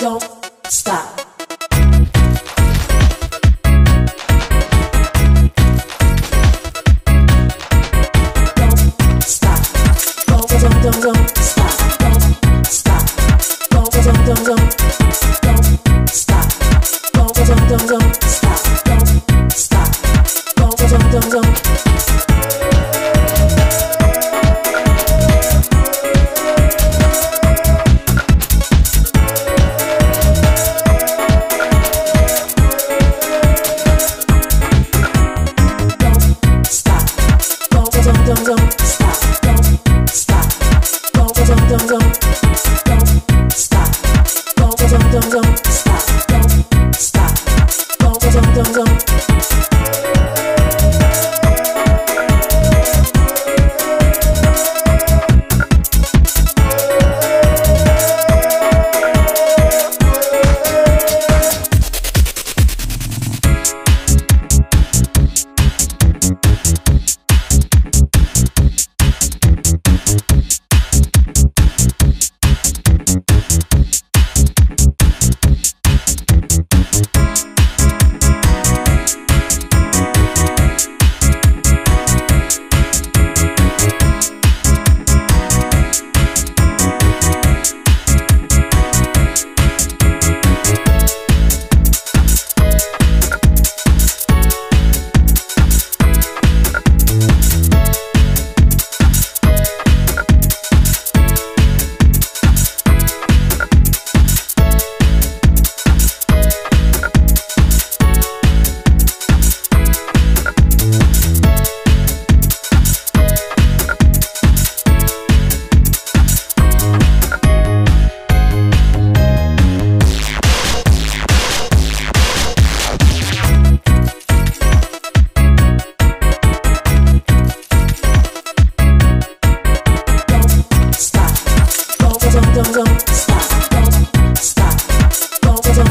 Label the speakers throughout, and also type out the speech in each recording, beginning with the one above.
Speaker 1: Don't stop.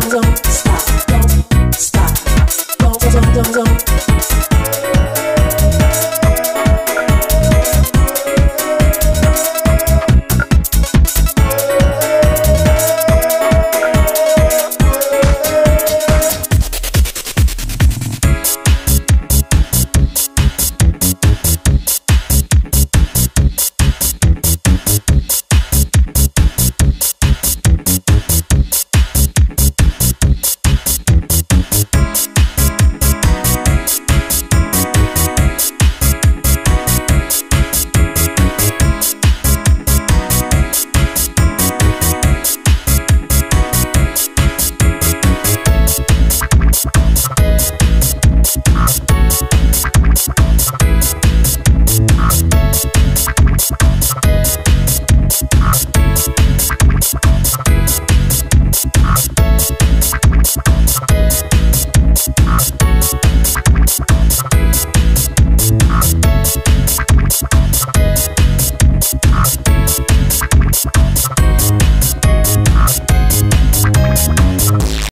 Speaker 1: zong zong.